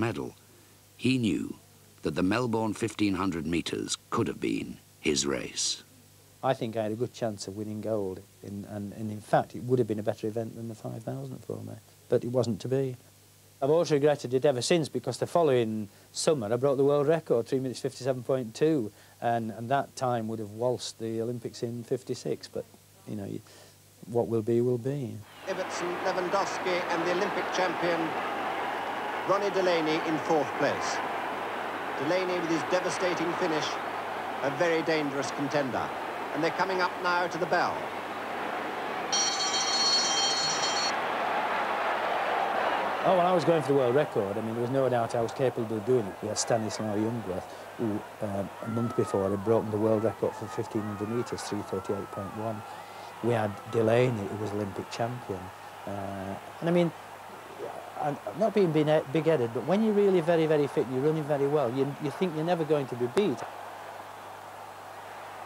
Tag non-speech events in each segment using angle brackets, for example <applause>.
medal, he knew that the Melbourne 1500 metres could have been his race. I think I had a good chance of winning gold, in, and, and in fact it would have been a better event than the 5,000 for me, but it wasn't to be. I've always regretted it ever since because the following summer I broke the world record, 3 minutes 57.2, and, and that time would have waltzed the Olympics in 56, but, you know, what will be will be. Ibbotson, Lewandowski and the Olympic champion Ronnie Delany in fourth place. Delany with his devastating finish, a very dangerous contender. And they're coming up now to the bell. Oh, when I was going for the world record, I mean, there was no doubt I was capable of doing it. We had Stanislav Jungwirth, who um, a month before had broken the world record for 1,500 metres, 338.1. We had Delany, who was Olympic champion. Uh, and I mean, I'm not being big-headed, but when you're really very, very fit and you're running very well, you, you think you're never going to be beat.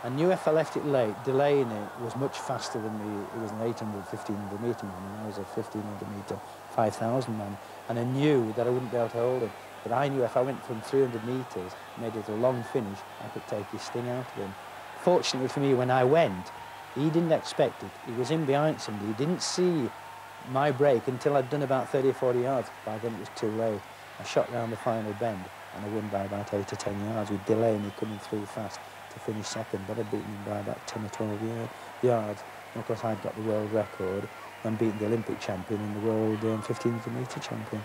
I knew if I left it late, delaying it was much faster than me. It was an 800, 1500 metre man, I was a 1500 metre, 5,000 man. And I knew that I wouldn't be able to hold him. But I knew if I went from 300 metres, made it a long finish, I could take his sting out of him. Fortunately for me, when I went, he didn't expect it. He was in behind somebody. He didn't see my break until I'd done about 30 or 40 yards. By then it was too late. I shot round the final bend and I won by about 8 or 10 yards with Delany coming through fast to finish second, but I'd beaten him by about 10 or 12 year, yards. And of course, I'd got the world record and beaten the Olympic champion and the world um, 1500 metre champion.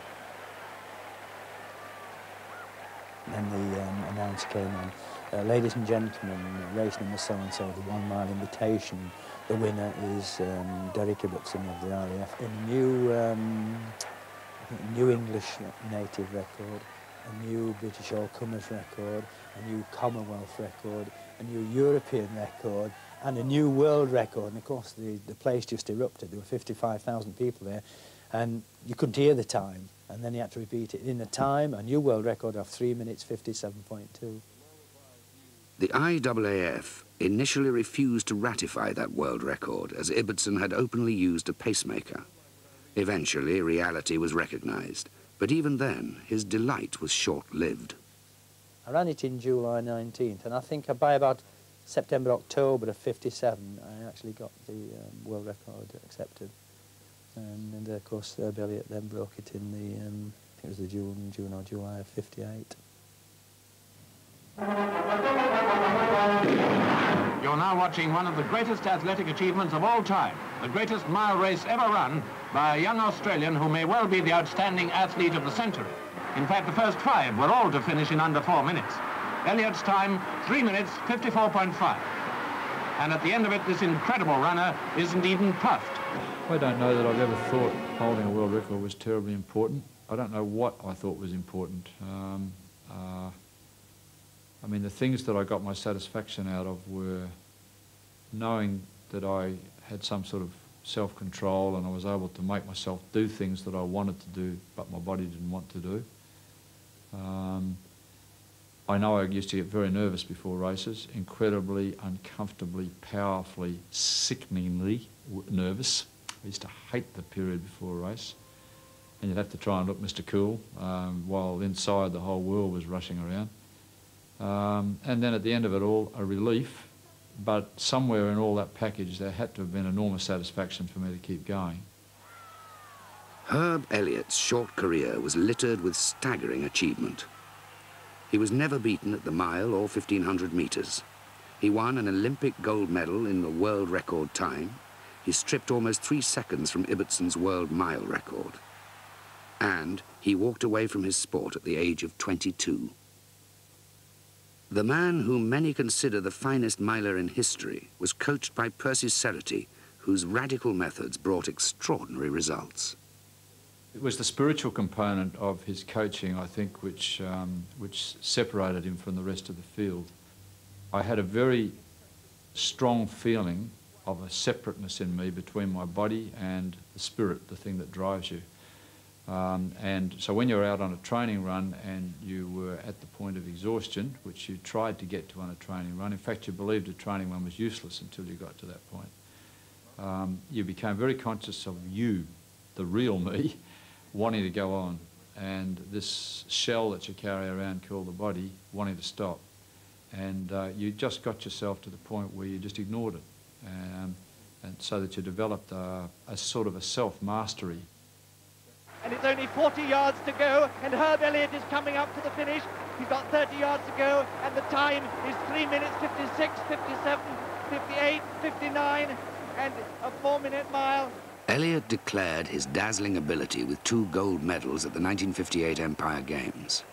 Then the um, announcer came on. Uh, ladies and gentlemen, race number so-and-so, the one-mile invitation. The winner is um, Derek Ibbotson of the RAF in a new, um, new English native record, a new British All-Comers record, a new Commonwealth record, a new European record, and a new world record. And of course, the, the place just erupted. There were 55,000 people there, and you couldn't hear the time. And then he had to repeat it in the time, a new world record of 3 minutes 57.2. The IAAF initially refused to ratify that world record as Ibbotson had openly used a pacemaker. Eventually, reality was recognized, but even then, his delight was short-lived. I ran it in July 19th, and I think by about September, October of 57, I actually got the um, world record accepted. And, and of course, Herb Elliott then broke it in the, um, I think it was the June, June or July of 58. You're now watching one of the greatest athletic achievements of all time, the greatest mile race ever run by a young Australian who may well be the outstanding athlete of the century. In fact, the first five were all to finish in under four minutes. Elliott's time, three minutes, 54.5. And at the end of it, this incredible runner isn't even puffed. I don't know that I've ever thought holding a world record was terribly important. I don't know what I thought was important. Um, uh, I mean, the things that I got my satisfaction out of were knowing that I had some sort of self-control and I was able to make myself do things that I wanted to do but my body didn't want to do. Um, I know I used to get very nervous before races, incredibly, uncomfortably, powerfully, sickeningly nervous. I used to hate the period before a race. And you'd have to try and look Mr. Cool um, while inside the whole world was rushing around. Um, and then at the end of it all, a relief. But somewhere in all that package, there had to have been enormous satisfaction for me to keep going. Herb Elliott's short career was littered with staggering achievement. He was never beaten at the mile or 1500 metres. He won an Olympic gold medal in the world record time. He stripped almost three seconds from Ibbotson's world mile record. And he walked away from his sport at the age of 22. The man whom many consider the finest miler in history was coached by Percy Cerutty, whose radical methods brought extraordinary results. It was the spiritual component of his coaching, I think, which, um, which separated him from the rest of the field. I had a very strong feeling of a separateness in me between my body and the spirit, the thing that drives you. Um, and so when you're out on a training run and you were at the point of exhaustion, which you tried to get to on a training run, in fact you believed a training run was useless until you got to that point, um, you became very conscious of you, the real me, <laughs> wanting to go on. and this shell that you carry around called the body wanting to stop. And uh, you just got yourself to the point where you just ignored it. Um, and so that you developed a, a sort of a self-mastery. And it's only 40 yards to go, and Herb Elliott is coming up to the finish. He's got 30 yards to go, and the time is 3 minutes 56, 57, 58, 59, and a four-minute mile. Elliott declared his dazzling ability with two gold medals at the 1958 Empire Games.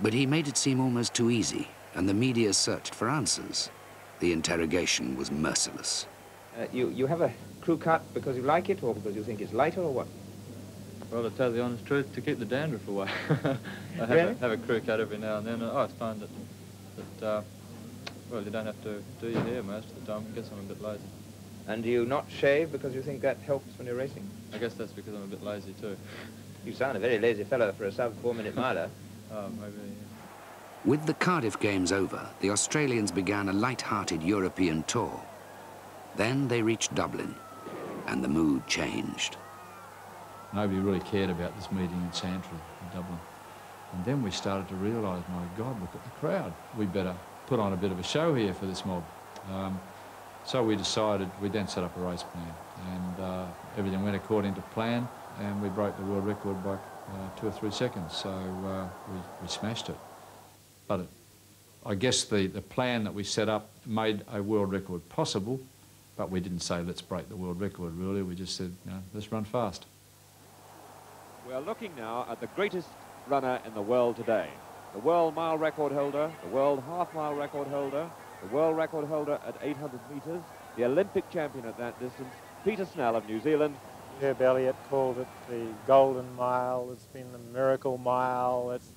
But he made it seem almost too easy, and the media searched for answers. The interrogation was merciless. Uh, you, you have a crew cut because you like it or because you think it's lighter or what? Well, to tell the honest truth, to keep the dandruff away. <laughs> I have, Really? a, have a crew cut every now and then. Oh, it's fine that, that uh, well, you don't have to do your hair most of the time. I guess I'm a bit lazy. And do you not shave because you think that helps when you're racing? I guess that's because I'm a bit lazy too. You sound a very lazy fellow for a sub four-minute miler. <laughs> Oh, maybe. yeah. With the Cardiff Games over, the Australians began a light-hearted European tour. Then they reached Dublin, and the mood changed. Nobody really cared about this meeting in Santry in Dublin. And then we started to realise, my God, look at the crowd. We better put on a bit of a show here for this mob. Um, so we decided, we then set up a race plan. And uh, everything went according to plan, and we broke the world record by uh, two or three seconds. So uh, we, we smashed it. But it, I guess the, the plan that we set up made a world record possible, but we didn't say, let's break the world record, really. We just said, you know, let's run fast. We are looking now at the greatest runner in the world today. The world mile record holder, the world half mile record holder, the world record holder at 800 metres, the Olympic champion at that distance, Peter Snell of New Zealand. Herb Elliott called it the golden mile. It's been the miracle mile. It's,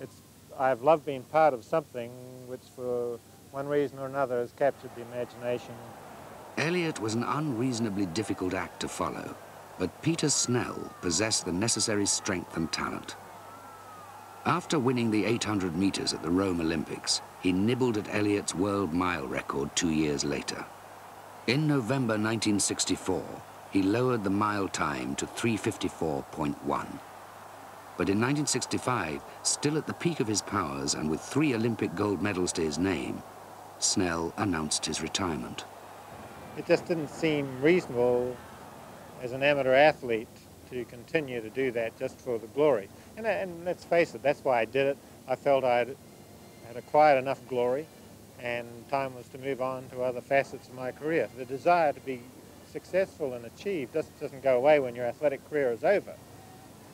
it's, I've loved being part of something which for one reason or another has captured the imagination. Elliott was an unreasonably difficult act to follow, but Peter Snell possessed the necessary strength and talent. After winning the 800 metres at the Rome Olympics, he nibbled at Elliott's world mile record two years later. In November 1964, he lowered the mile time to 354.1. But in 1965, still at the peak of his powers and with three Olympic gold medals to his name, Snell announced his retirement. It just didn't seem reasonable as an amateur athlete to continue to do that just for the glory. And, uh, and let's face it, that's why I did it. I felt I had, had acquired enough glory and time was to move on to other facets of my career. The desire to be successful and achieve just doesn't go away when your athletic career is over.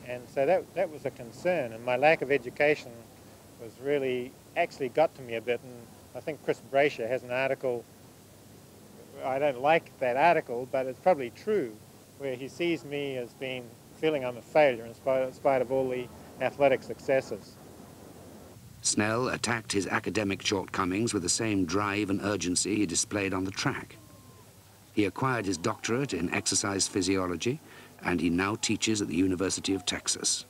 And so that, that was a concern, and my lack of education was really, actually got to me a bit, and I think Chris Brasher has an article, I don't like that article, but it's probably true, where he sees me as being, feeling I'm a failure in spite, in spite of all the athletic successes. Snell attacked his academic shortcomings with the same drive and urgency he displayed on the track. He acquired his doctorate in exercise physiology, and he now teaches at the University of Texas.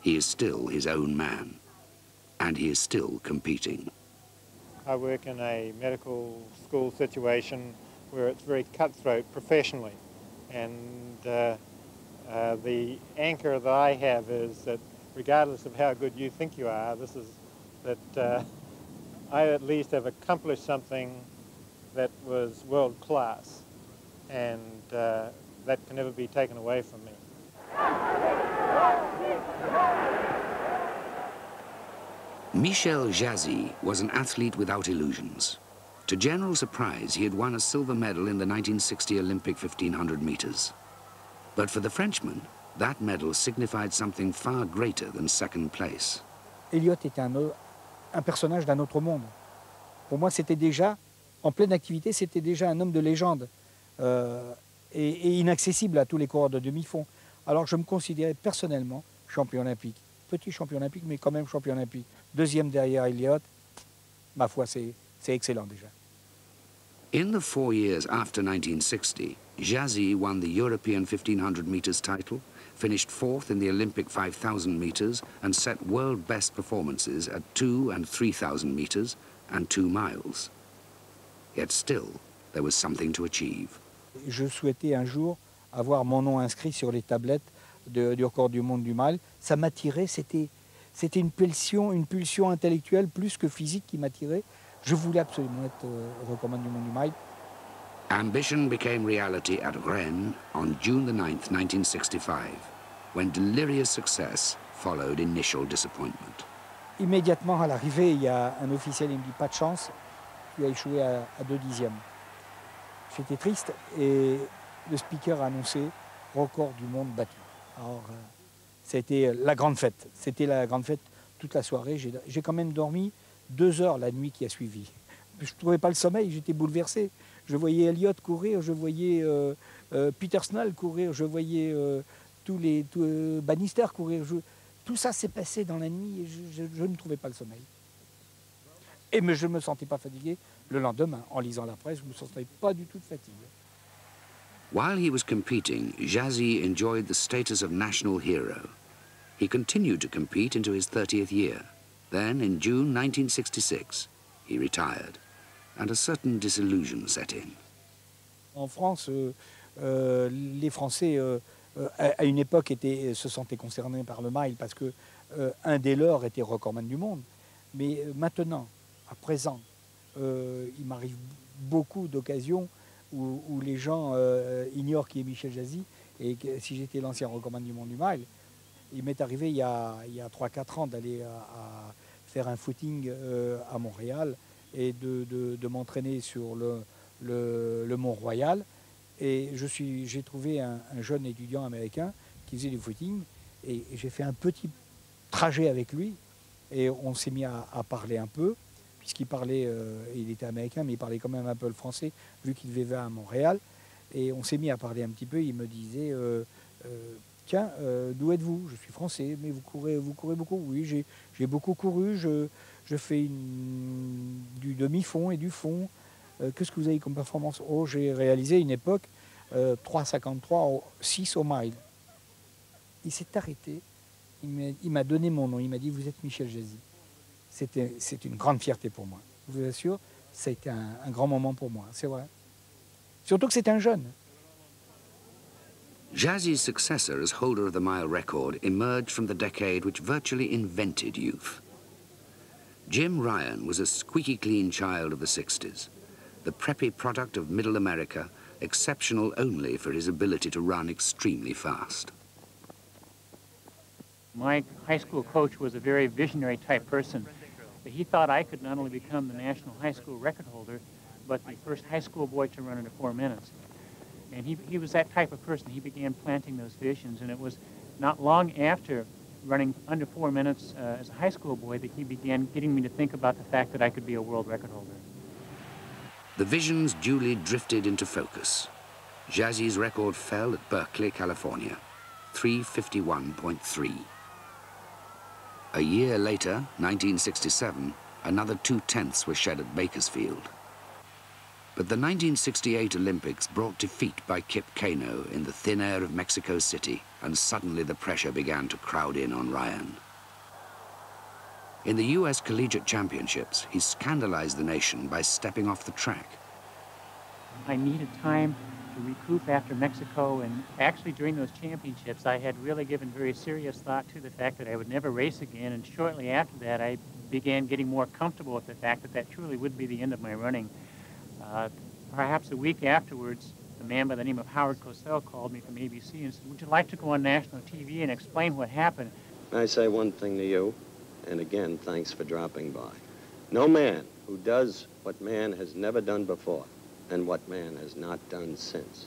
He is still his own man, and he is still competing. I work in a medical school situation where it's very cutthroat professionally. And uh, uh, the anchor that I have is that regardless of how good you think you are, this is that uh, I at least have accomplished something that was world class. And uh, that can never be taken away from me. Michel Jazy was an athlete without illusions. To general surprise, he had won a silver medal in the 1960 Olympic 1500 meters. But for the Frenchman, that medal signified something far greater than second place. Elliott était un, un personnage d'un autre monde. Pour moi, c'était déjà, en pleine activité, c'était déjà un homme de légende euh, et, et inaccessible à tous les coureurs de demi-fond. Alors je me considérais personnellement champion olympique. Petit champion olympique, mais quand même champion olympique. Deuxième derrière Elliott, ma foi, c'est excellent déjà. In the four years after 1960, Jazy won the European 1500 meters title, finished fourth in the Olympic 5000 meters, and set world best performances at two and 3000 meters and two miles. Yet still, there was something to achieve. Je souhaitais un jour avoir mon nom inscrit sur les tablettes de, du record du monde du mile. Ça m'attirait, c'était une pulsion, une pulsion intellectuelle plus que physique qui m'attirait. Je voulais absolument être euh, recordman du monde du. Ambition became reality at Rennes on June the 9th, 1965, when delirious success followed initial disappointment. Immédiatement à l'arrivée, il y a un officiel, il me dit pas de chance, tu as échoué à, à deux dixièmes. J'étais triste et le speaker a annoncé record du monde battu. Alors, euh, c'était la grande fête. C'était la grande fête toute la soirée. J'ai quand même dormi deux heures la nuit qui a suivi. Je ne trouvais pas le sommeil, j'étais bouleversé. Je voyais Elliott courir, je voyais euh, euh, Peter Snell courir, je voyais euh, tous les tous, Bannister courir. Je- tout ça s'est passé dans la nuit et je, ne trouvais pas le sommeil. Et mais je ne me sentais pas fatigué. Le lendemain, en lisant la presse, je ne me sentais pas du tout de fatigue. While he was competing, Jazzy enjoyed the status of national hero. He continued to compete into his 30th year. Then, in June 1966, he retired, and a certain disillusion set in. En France, euh, euh, les Français, euh, euh, à, une époque, étaient, se sentaient concernés par le mile parce que euh, un des leurs était recordman du monde. Mais euh, maintenant, à présent, euh, il m'arrive beaucoup d'occasions où, où les gens euh, ignorent qui est Michel Jazzy et que si j'étais l'ancien recordman du monde du mile, il m'est arrivé il y a, il y a 3-4 ans d'aller à, faire un footing euh, à Montréal et de, m'entraîner sur le, le, le Mont Royal. Et j'ai trouvé un, un jeune étudiant américain qui faisait du footing et, j'ai fait un petit trajet avec lui et on s'est mis à, parler un peu puisqu'il parlait, euh, il était américain mais il parlait quand même un peu le français vu qu'il vivait à Montréal et on s'est mis à parler un petit peu. Il me disait euh, tiens euh, d'où êtes-vous? Je suis français mais vous courez, vous courez beaucoup Oui j'ai, beaucoup couru. Je, fais du demi-fond et du fond. Euh, Qu'est-ce que vous avez comme performance? Oh, j'ai réalisé une époque euh, 3,53, au- 6 au mile. Il s'est arrêté. Il m'a- donné mon nom. Il m'a dit Vous êtes Michel Jazzy. C'est une grande fierté pour moi. Je vous assure, ça a été un, un grand moment pour moi. C'est vrai. Surtout que c'est un jeune. Jazy's successor as holder of the mile record emerged from the decade which virtually invented youth. Jim Ryun was a squeaky clean child of the 60s, the preppy product of middle America, exceptional only for his ability to run extremely fast. My high school coach was a very visionary type person. He thought I could not only become the national high school record holder, but the first high school boy to run under four minutes. And he, he was that type of person. He began planting those visions, and it was not long after running under four minutes uh, as a high school boy that he began getting me to think about the fact that I could be a world record holder. The visions duly drifted into focus. Jazy's record fell at Berkeley, California, 351.3. A year later, 1967, another two tenths were shed at Bakersfield. But the 1968 Olympics brought defeat by Kip Keino in the thin air of Mexico City, and suddenly the pressure began to crowd in on Ryun. In the U.S. Collegiate Championships, he scandalized the nation by stepping off the track. I needed time to recoup after Mexico, and actually during those championships, I had really given very serious thought to the fact that I would never race again, and shortly after that, I began getting more comfortable with the fact that that truly would be the end of my running. Uh, perhaps a week afterwards, a man by the name of Howard Cosell called me from ABC and said, would you like to go on national TV and explain what happened? I say one thing to you, and again, thanks for dropping by. No man who does what man has never done before and what man has not done since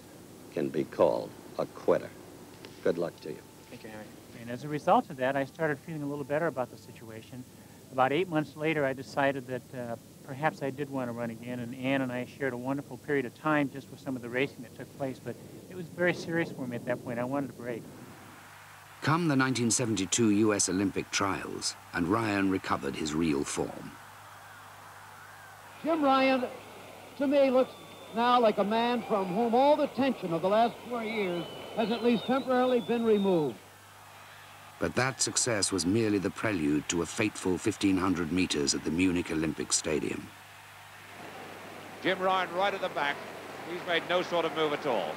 can be called a quitter. Good luck to you. Thank you, Harry. And as a result of that, I started feeling a little better about the situation. About eight months later, I decided that uh, perhaps I did want to run again, and Ann and I shared a wonderful period of time just with some of the racing that took place, but it was very serious for me at that point. I wanted a break. Come the 1972 U.S. Olympic trials, and Ryun recovered his real form. Jim Ryun, to me, looks now like a man from whom all the tension of the last four years has at least temporarily been removed. But that success was merely the prelude to a fateful 1,500 meters at the Munich Olympic Stadium. Jim Ryun right at the back. He's made no sort of move at all.